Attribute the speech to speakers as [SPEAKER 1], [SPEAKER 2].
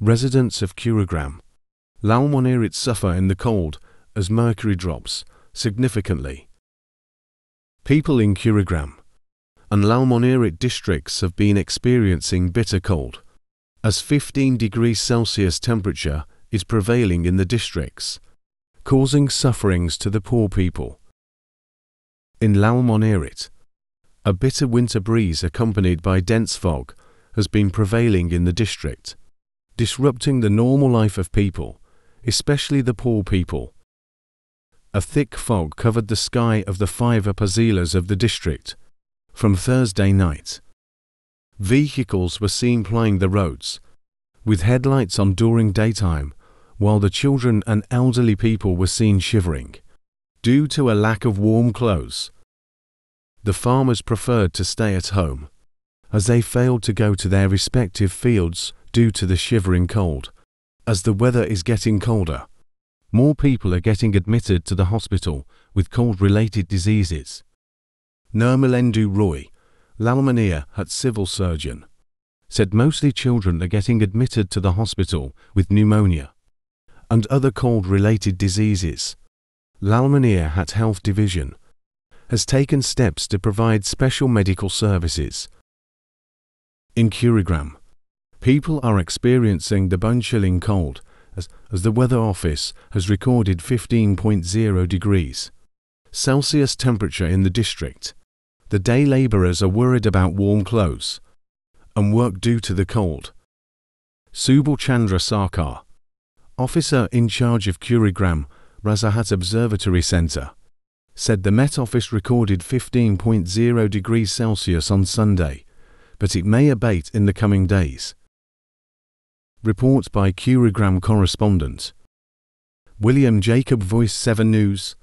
[SPEAKER 1] Residents of Kurigram, Lalmonirhat suffer in the cold as mercury drops significantly. People in Kurigram and Lalmonirhat districts have been experiencing bitter cold, as 15 degrees Celsius temperature is prevailing in the districts, causing sufferings to the poor people. In Lalmonirhat, a bitter winter breeze accompanied by dense fog has been prevailing in the district, disrupting the normal life of people, especially the poor people. A thick fog covered the sky of the five upazilas of the district from Thursday night. Vehicles were seen plying the roads, with headlights on during daytime, while the children and elderly people were seen shivering, due to a lack of warm clothes. The farmers preferred to stay at home, as they failed to go to their respective fields due to the shivering cold. As the weather is getting colder, more people are getting admitted to the hospital with cold-related diseases. Nirmalendu Roy, Lalmonirhat civil surgeon, said mostly children are getting admitted to the hospital with pneumonia and other cold-related diseases. Lalmonirhat Health Division has taken steps to provide special medical services. In Kurigram, people are experiencing the bone-chilling cold as, as the Weather Office has recorded 15.0 degrees Celsius temperature in the district. The day labourers are worried about warm clothes and work due to the cold. Subal Chandra Sarkar, officer in charge of Kurigram Rajarhat Observatory Centre, said the Met Office recorded 15.0 degrees Celsius on Sunday, but it may abate in the coming days. Report by Kurigram correspondent. William Jacob Voice 7 News